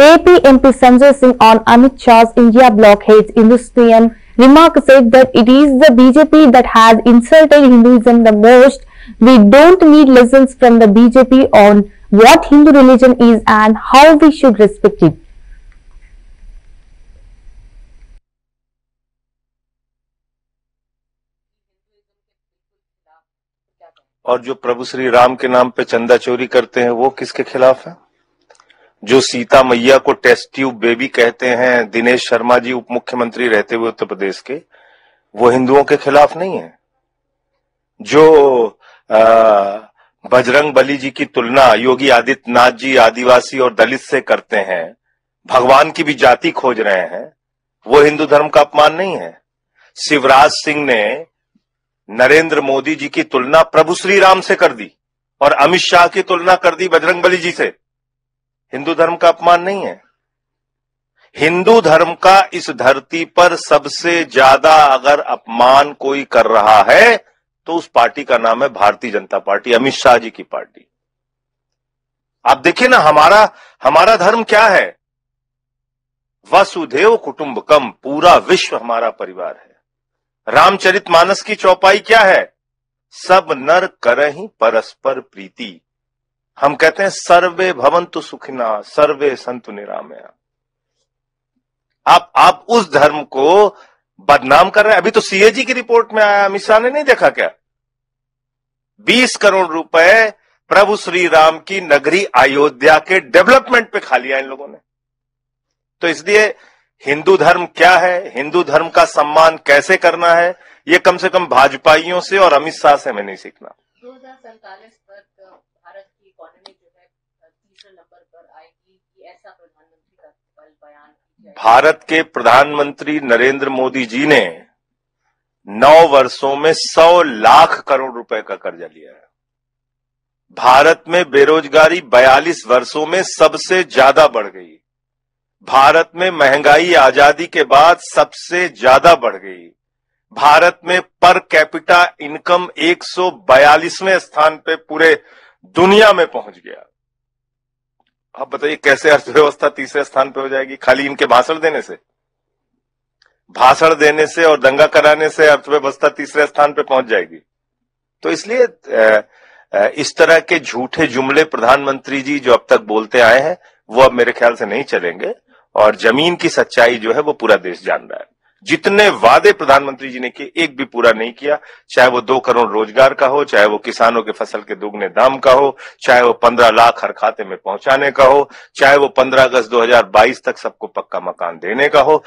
AP MP Sanjay Singh on Amit Shah's India blockades Hindustanian remark said that it is the BJP that has insulted Hinduism the most. We don't need lessons from the BJP on what Hindu religion is and how we should respect it. और जो प्रभु श्री राम के नाम पे चंदा चोरी करते हैं वो किसके खिलाफ है जो सीता मैया को टेस्ट ट्यूब बेबी कहते हैं दिनेश शर्मा जी उप मुख्यमंत्री रहते हुए उत्तर प्रदेश के वो हिंदुओं के खिलाफ नहीं है। जो आ, बजरंग बली जी की तुलना योगी आदित्यनाथ जी आदिवासी और दलित से करते हैं भगवान की भी जाति खोज रहे हैं वो हिंदू धर्म का अपमान नहीं है। शिवराज सिंह ने नरेंद्र मोदी जी की तुलना प्रभु श्री राम से कर दी और अमित शाह की तुलना कर दी बजरंग बली जी से। हिंदू धर्म का अपमान नहीं है। हिंदू धर्म का इस धरती पर सबसे ज़्यादा अगर अपमान कोई कर रहा है तो उस पार्टी का नाम है भारतीय जनता पार्टी, अमित शाह जी की पार्टी। आप देखिए ना, हमारा हमारा धर्म क्या है? वसुदेव कुटुंबकम, पूरा विश्व हमारा परिवार है। रामचरित मानस की चौपाई क्या है? सब नर करही परस्पर प्रीति। हम कहते हैं, सर्वे भवंतु सुखिना, सर्वे संतु निरामया। आप आप उस धर्म को बदनाम कर रहे हैं। अभी तो सीएजी की रिपोर्ट में आया, अमित शाह ने नहीं देखा क्या? 20 करोड़ रुपए प्रभु श्री राम की नगरी अयोध्या के डेवलपमेंट पे खा लिया इन लोगों ने। तो इसलिए हिंदू धर्म क्या है? हिंदू धर्म का सम्मान कैसे करना है? ये कम से कम भाजपाइयों से और अमित शाह से हमें नहीं सीखना। दो हज़ार सैतालीस तक भारत की इकोनॉमी जो है तीसरे नंबर पर आएगी कि ऐसा प्रधानमंत्री का कल बयान किया गया। भारत के प्रधानमंत्री नरेंद्र मोदी जी ने नौ वर्षों में सौ लाख करोड़ रुपए का कर्जा लिया है। भारत में बेरोजगारी 42 वर्षों में सबसे ज़्यादा बढ़ गई। भारत में महँगाई आज़ादी के बाद सबसे ज़्यादा बढ़ गई। भारत में पर कैपिटा इनकम 142वें स्थान पे पूरे दुनिया में पहुँच गया। अब बताइए कैसे अर्थव्यवस्था तीसरे स्थान पर हो जाएगी? खाली इनके भाषण देने से? भाषण देने से और दंगा कराने से अर्थव्यवस्था तीसरे स्थान पर पहुँच जाएगी। तो इसलिए इस तरह के झूठे जुमले प्रधानमंत्री जी जो अब तक बोलते आए हैं, वो अब मेरे ख्याल से नहीं चलेंगे और ज़मीन की सच्चाई जो है वो पूरा देश जान रहा है। जितने वादे प्रधानमंत्री जी ने किए, एक भी पूरा नहीं किया। चाहे वो दो करोड़ रोज़गार का हो, चाहे वो किसानों के फ़सल के दुगने दाम का हो, चाहे वो पंद्रह लाख हर खाते में पहुँचाने का हो, चाहे वो पंद्रह अगस्त 2022 तक सबको पक्का मकान देने का हो।